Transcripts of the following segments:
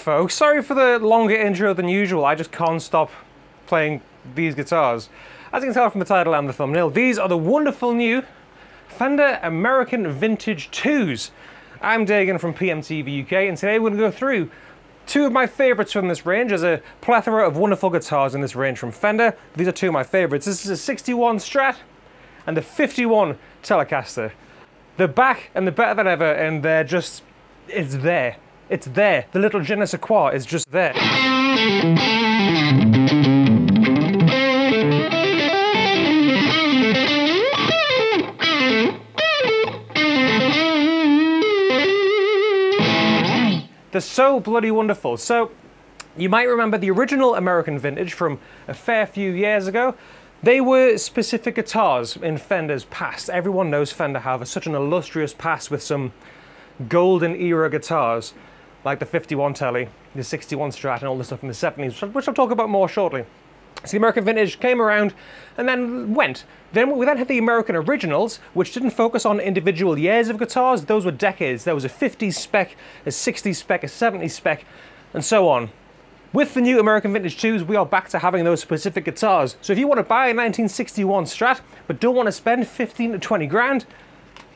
folks. Sorry for the longer intro than usual. I just can't stop playing these guitars. As you can tell from the title and the thumbnail, these are the wonderful new Fender American Vintage 2s. I'm Dagan from PMTV UK, and today we're going to go through two of my favourites from this range. There's a plethora of wonderful guitars in this range from Fender. These are two of my favourites. This is a 61 Strat and the 51 Telecaster. They're back and they're better than ever, and they're just, it's there. It's there. The little je ne sais quoi is just there. They're so bloody wonderful. So, you might remember the original American Vintage from a fair few years ago. They were specific guitars in Fender's past. Everyone knows Fender have such an illustrious past with some golden era guitars like the 51 Telly, the 61 Strat, and all the stuff in the 70s, which I'll talk about more shortly. So the American Vintage came around and then went. Then we then had the American Originals, which didn't focus on individual years of guitars. Those were decades. There was a 50s spec, a 60s spec, a 70s spec, and so on. With the new American Vintage 2s, we are back to having those specific guitars. So if you want to buy a 1961 Strat, but don't want to spend 15 to 20 grand,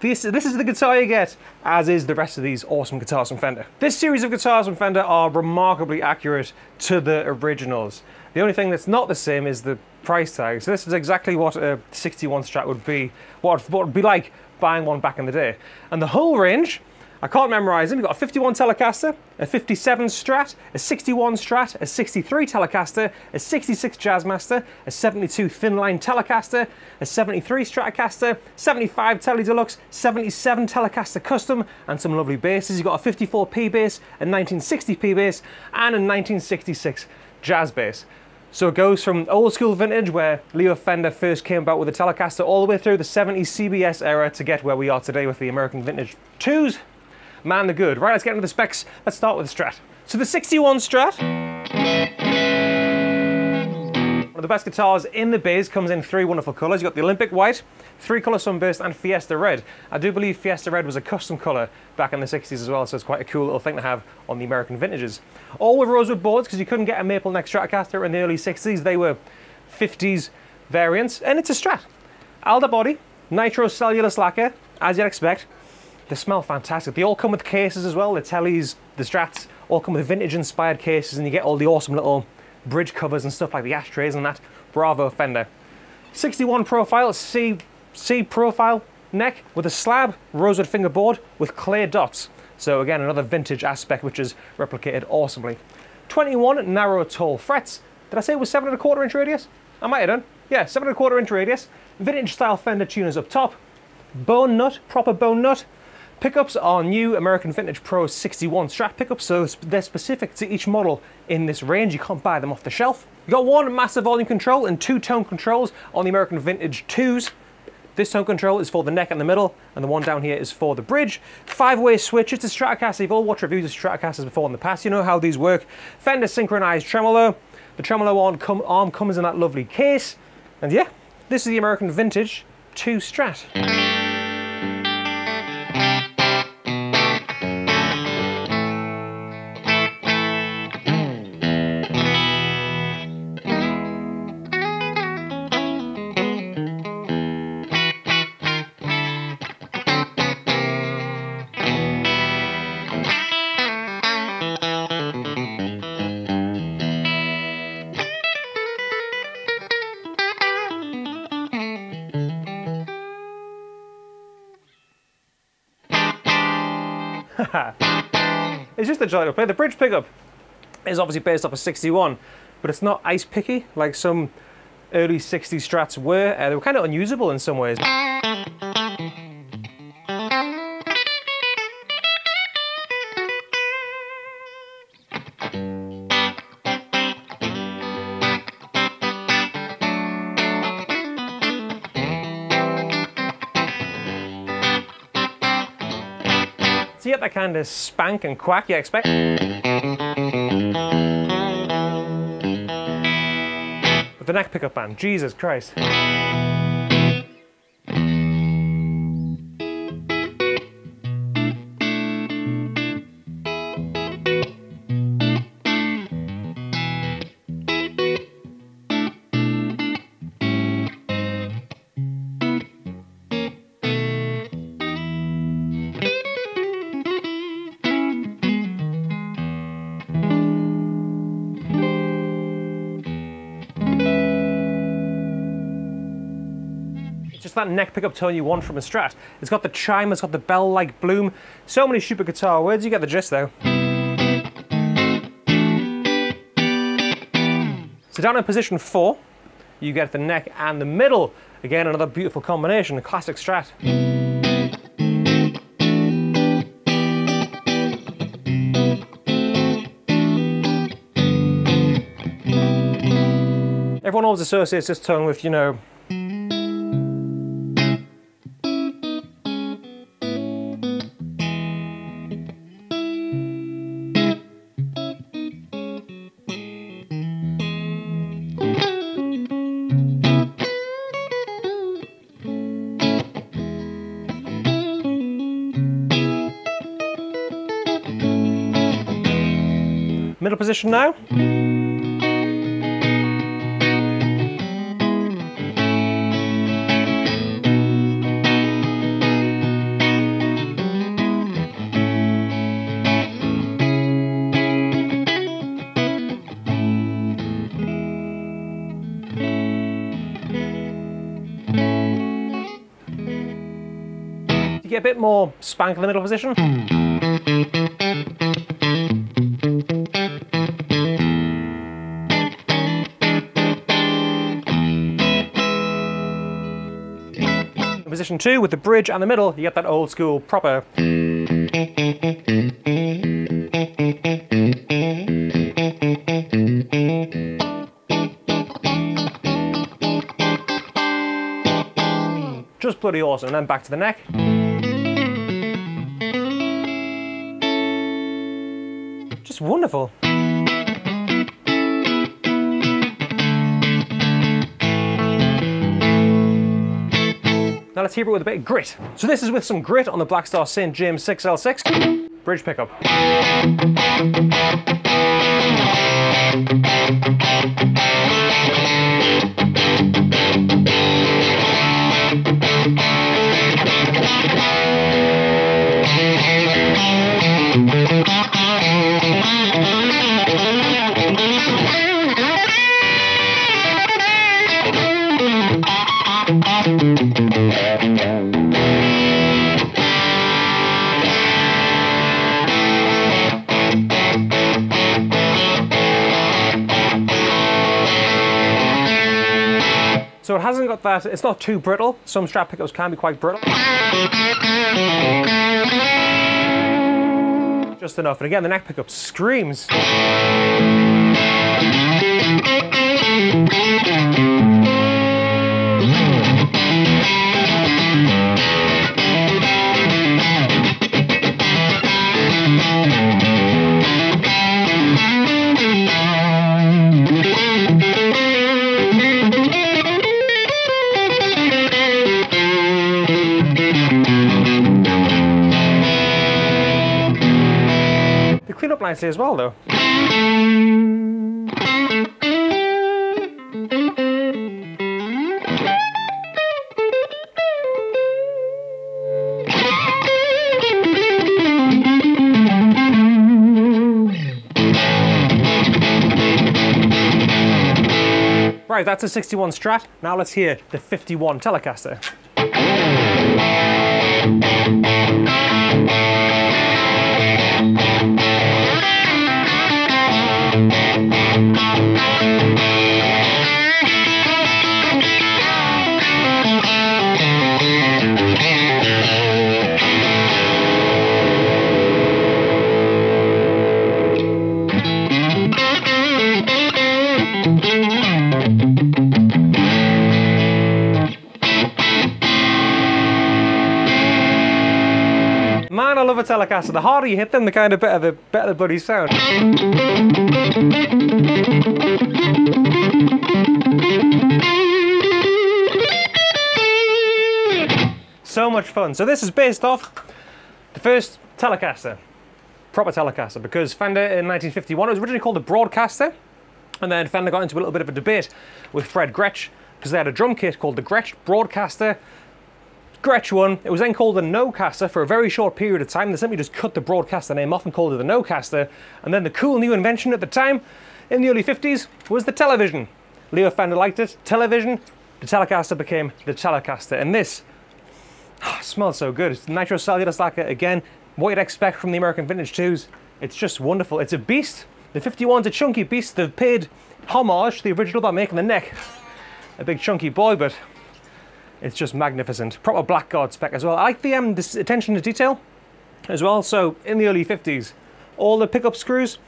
this, this is the guitar you get, as is the rest of these awesome guitars from Fender. This series of guitars from Fender are remarkably accurate to the originals. The only thing that's not the same is the price tag. So this is exactly what a 61 Strat would be, what, what would be like buying one back in the day. And the whole range I can't memorize them. You've got a 51 Telecaster, a 57 Strat, a 61 Strat, a 63 Telecaster, a 66 Jazzmaster, a 72 Thinline Telecaster, a 73 Stratocaster, 75 Tele Deluxe, 77 Telecaster Custom, and some lovely basses. You've got a 54P bass, a 1960P bass, and a 1966 Jazz bass. So it goes from old school vintage where Leo Fender first came about with the Telecaster all the way through the 70s CBS era to get where we are today with the American Vintage 2s man the good. Right, let's get into the specs. Let's start with the Strat. So the 61 Strat, one of the best guitars in the biz, comes in three wonderful colours. You've got the Olympic White, Three Colour Sunburst, and Fiesta Red. I do believe Fiesta Red was a custom colour back in the 60s as well, so it's quite a cool little thing to have on the American vintages. All with rosewood boards, because you couldn't get a maple neck Stratocaster in the early 60s. They were 50s variants, and it's a Strat. Alder body, nitro cellulose lacquer, as you'd expect. They smell fantastic. They all come with cases as well. The Tellys, the Strats, all come with vintage inspired cases and you get all the awesome little bridge covers and stuff like the ashtrays and that. Bravo Fender. 61 profile, C, C profile neck with a slab rosewood fingerboard with clear dots. So again, another vintage aspect which is replicated awesomely. 21 narrow tall frets. Did I say it was seven and a quarter inch radius? I might have done. Yeah, seven and a quarter inch radius. Vintage style Fender tuners up top. Bone nut, proper bone nut. Pickups are new American Vintage Pro 61 Strat pickups, so they're specific to each model in this range. You can't buy them off the shelf. You got one master volume control and two tone controls on the American Vintage 2s. This tone control is for the neck and the middle, and the one down here is for the bridge. Five-way switch, it's a Stratocaster. You've all watched reviews of Stratocasters before in the past. You know how these work. Fender synchronized tremolo. The tremolo arm, com arm comes in that lovely case. And yeah, this is the American Vintage 2 Strat. Joy play. The bridge pickup is obviously based off a 61, but it's not ice picky like some early 60s strats were. Uh, they were kind of unusable in some ways. You get that kind of spank and quack you expect. With the neck pickup band, Jesus Christ. That neck pickup tone you want from a Strat. It's got the chime, it's got the bell-like bloom. So many super guitar words, you get the gist though. So down in position four, you get the neck and the middle. Again, another beautiful combination, a classic Strat. Everyone always associates this tone with, you know, position now. You get a bit more spank in the middle position. Position two, with the bridge and the middle, you get that old school proper. Just bloody awesome. And then back to the neck. Just wonderful. Now let's hear it with a bit of grit. So this is with some grit on the Blackstar St. James 6L6. Bridge pickup. It hasn't got that, it's not too brittle. Some Strat pickups can be quite brittle. Just enough. And again, the neck pickup screams. Nicely as well, though. Right, that's a 61 Strat. Now let's hear the 51 Telecaster. Telecaster. The harder you hit them, the kind of better the better the bloody sound. So much fun. So this is based off the first Telecaster, proper Telecaster, because Fender in 1951 it was originally called a Broadcaster, and then Fender got into a little bit of a debate with Fred Gretsch because they had a drum kit called the Gretsch Broadkaster. Gretsch won. It was then called the Nocaster for a very short period of time. They simply just cut the Broadcaster name off and called it the Nocaster. And then the cool new invention at the time, in the early 50s, was the television. Leo Fender liked it. Television, the Telecaster became the Telecaster. And this oh, smells so good. It's nitro cellulose lacquer again. What you'd expect from the American Vintage 2s. It's just wonderful. It's a beast. The 51's a chunky beast. They've paid homage to the original by making the neck a big chunky boy, but it's just magnificent. Proper Blackguard spec as well. I like the um, attention to detail as well. So in the early 50s, all the pickup screws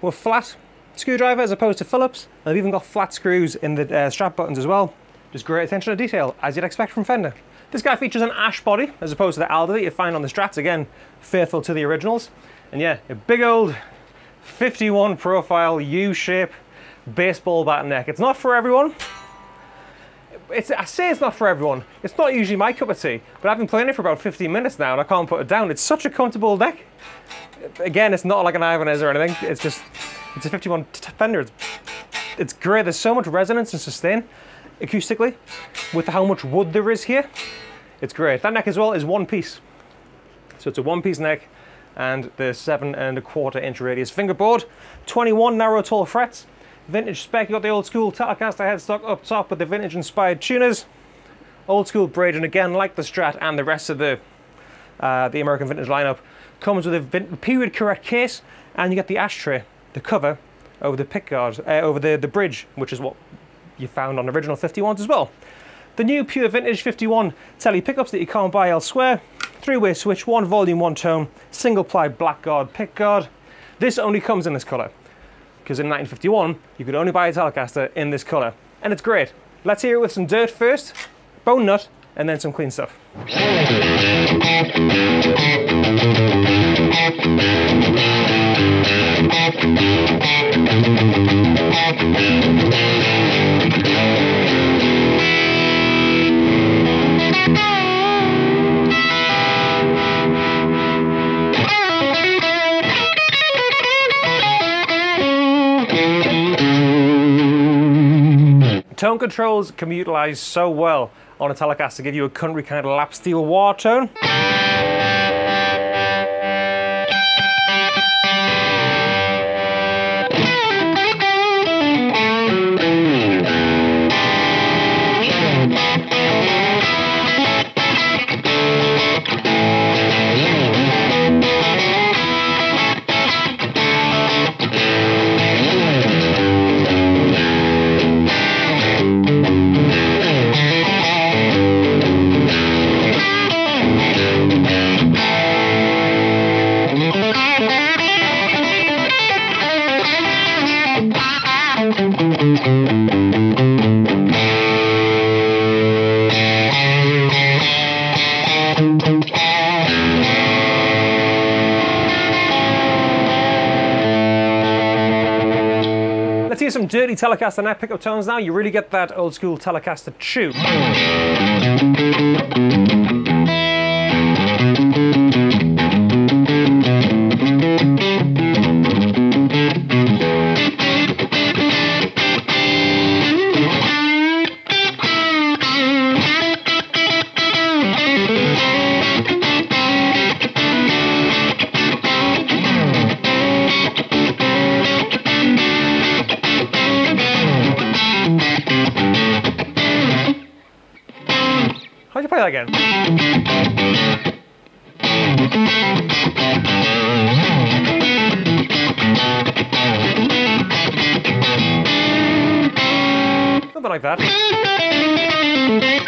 were flat screwdriver as opposed to Phillips. They've even got flat screws in the uh, strap buttons as well. Just great attention to detail, as you'd expect from Fender. This guy features an ash body as opposed to the Alder that you find on the Strats. Again, faithful to the originals. And yeah, a big old 51 profile U-shape baseball bat neck. It's not for everyone. It's, I say it's not for everyone. It's not usually my cup of tea, but I've been playing it for about 15 minutes now and I can't put it down. It's such a comfortable neck. Again, it's not like an Ibanez or anything. It's just, it's a 51 Fender. It's, it's great. There's so much resonance and sustain acoustically with how much wood there is here. It's great. That neck as well is one piece. So it's a one piece neck and the seven and a quarter inch radius fingerboard, 21 narrow tall frets, vintage spec. You got the old school Telecaster headstock up top with the vintage inspired tuners. Old school braid, and again, like the Strat and the rest of the uh, the American vintage lineup, comes with a period correct case, and you get the ashtray, the cover over the pickguard, uh, over the the bridge, which is what you found on original 51s as well. The new pure vintage 51 telly pickups that you can't buy elsewhere. Three-way switch, one volume, one tone, single ply blackguard pickguard. This only comes in this color because in 1951 you could only buy a Telecaster in this color, and it's great. Let's hear it with some dirt first, bone nut, and then some clean stuff. Tone controls can be utilized so well on a Telecaster to give you a country kind of lap steel war tone. Let's hear some dirty Telecaster neck pickup tones now. You really get that old school Telecaster chew. That again? Something like that.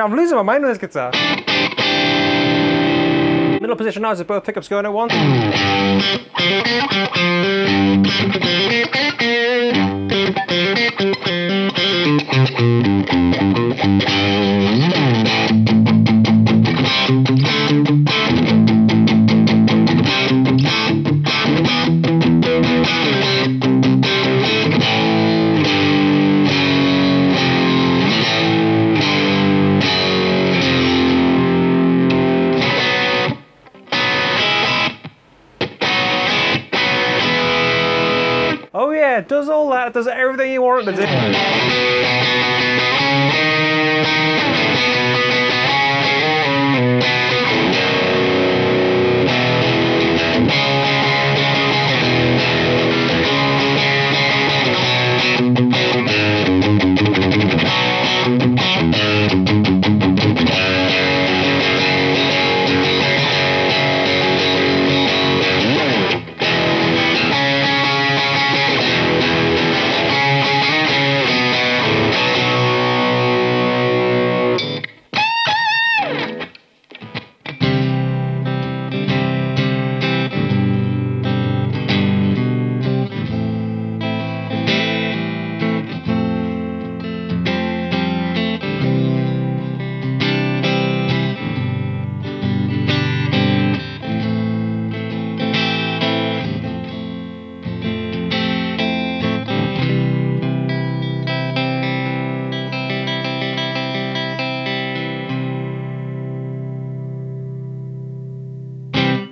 I'm losing my mind with this guitar. Middle position now is both pickups going at once. Does all that. Does everything you want it to do.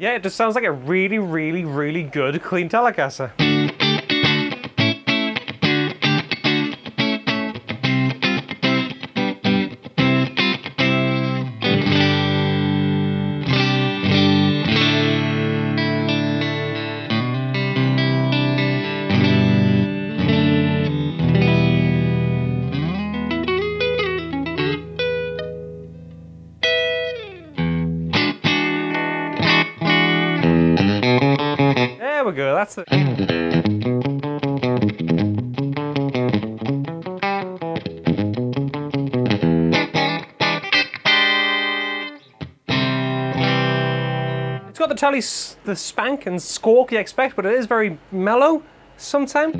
Yeah, it just sounds like a really, really, really good clean Telecaster. S- the spank and squawk you expect, but it is very mellow sometimes.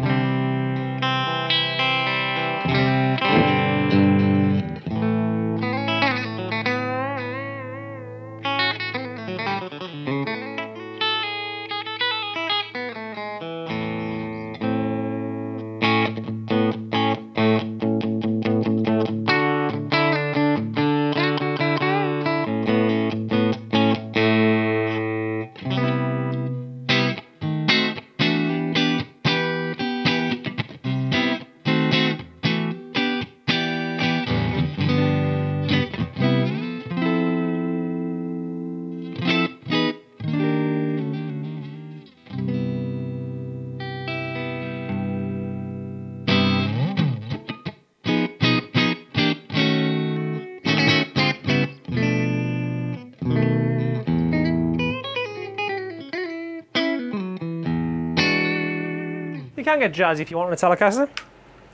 Can get jazzy if you want on a Telecaster.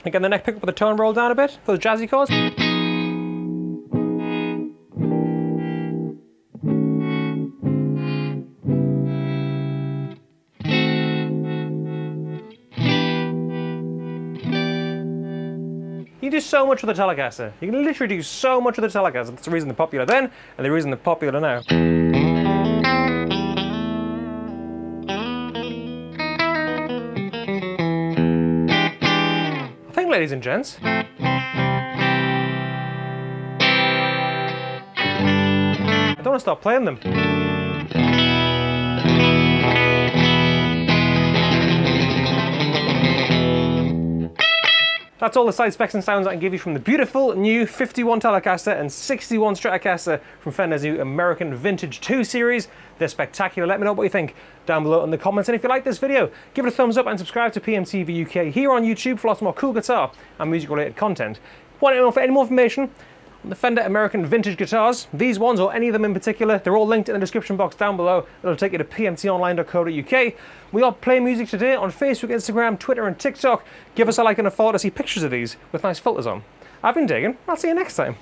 Again, the neck pickup with the tone roll down a bit for the jazzy chords. You can do so much with a Telecaster. You can literally do so much with a Telecaster. That's the reason they're popular then, and the reason they're popular now. Ladies and gents, I don't want to stop playing them. That's all the side specs and sounds I can give you from the beautiful new 51 Telecaster and 61 Stratocaster from Fender's new American Vintage 2 series. They're spectacular. Let me know what you think down below in the comments. And if you like this video, give it a thumbs up and subscribe to PMTV UK here on YouTube for lots more cool guitar and music related content. Want to know for any more information on the Fender American Vintage guitars, these ones or any of them in particular, they're all linked in the description box down below. It'll take you to pmtonline.co.uk. We are playing music today on Facebook, Instagram, Twitter, and TikTok. Give us a like and a follow to see pictures of these with nice filters on. I've been Dagan. I'll see you next time.